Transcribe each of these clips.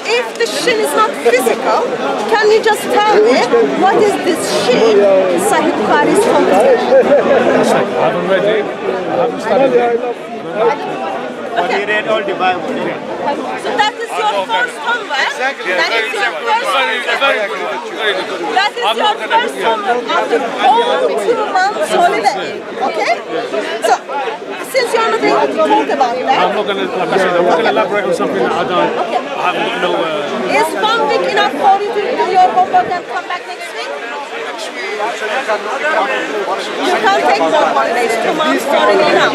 shin is not physical, can you just tell me what is this shin Sahih Bukhari is? I haven't read it. I haven't studied it. But he read all the Bible. So that is your first homework. That is your first Very, homework. very good. Very good. That is your first homework after all two months holiday. Okay? So, since you are not able to talk about I'm not going to, like I said, I'm not going to elaborate on something that I don't, I haven't no, uh, is one week enough for you to do your homework and come back next week? You can't take more holidays. Two months enough.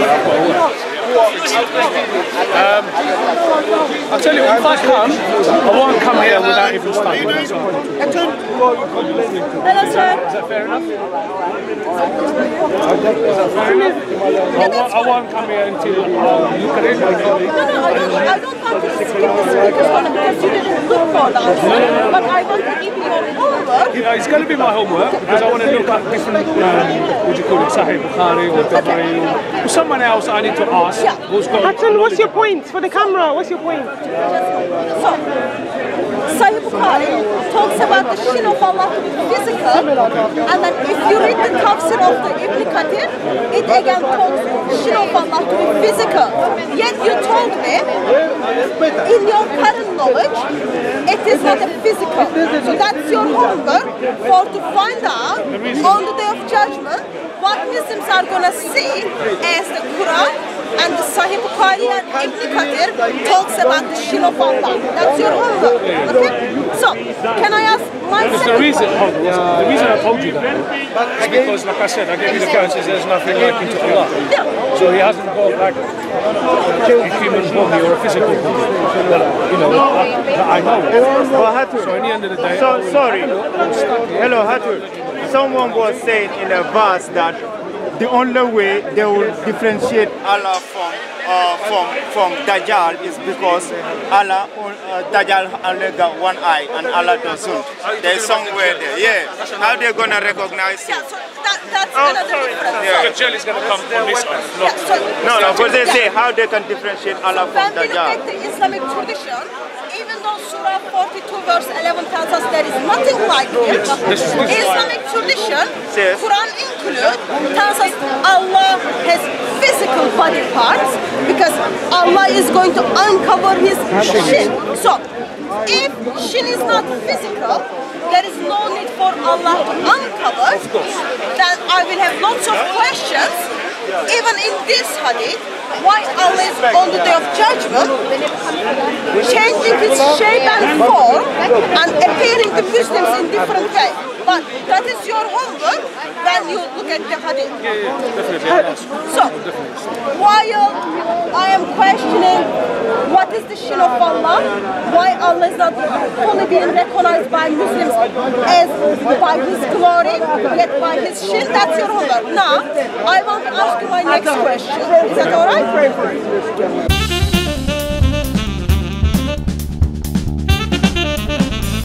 I'll tell you, if I come, I won't come here without even studying. That's all. Hello, sir. Is that fair enough? I won't, I won't come here until I look at it. No, no, I don't, I don't want to skip the speaker's one because you didn't look for the answer. But I want to give you your homework. You know, it's going to be my homework because I want to look at different, um, what do you call it, Sahih Bukhari or Tabari or, or someone else I need to ask Yeah. who's got Hatun, what's your point for the camera? What's your point? So, Sahih Bukhari talks about the shin of Allah to be physical, and then if you read the tafsir of the Ibn Kathir, it again talks shin of Allah to be physical. Yet you told me, in your current knowledge, it is not a physical. So that's your homework for to find out on the day of judgment what Muslims are gonna see as the Quran and the Sahih Bukhari and Ibn Kathir talks about the shin of Allah. That's your homework. Okay? So, can I ask my Because the second reason, oh, hold on, the reason I told you that is because, like I said, I gave you the verses, there's nothing like into Allah. So he hasn't got like a human body or a physical body that, you know, that, that I know. of. Oh, Hatun. So in the end of the day, So, sorry. I will study. Hello, Hatun. Someone was saying in a verse that the only way they will differentiate Allah from uh, from from Dajjal is because Allah uh, Dajjal only got one eye and Allah doesn't. There's somewhere there. Yeah. How they gonna recognize Yeah, it? that, that's Oh, sorry. Yeah. Dajjal is going to come from this one, Yeah, so, No, no. But they say how they can differentiate Allah from when we look at the Islamic tradition, even though Surah 42 verse 11 tells us there is nothing like it, this is- this is- Islamic tradition, Yes. Quran include, tells us Allah has physical body parts because Allah is going to uncover his shin. So, if shin is not physical, there is no need for Allah to uncover, then I will have lots of questions, even in this hadith, why Allah is on the day of judgment changing his shape and form and appearing to Muslims in different ways. But that is your homework you look at the hadith. So, oh, while uh, I am questioning what is the shin of Allah, why Allah is not fully being recognized by Muslims as by His glory, yet by His shin, that's your homework. Now, I want to ask you my next question. Is that alright?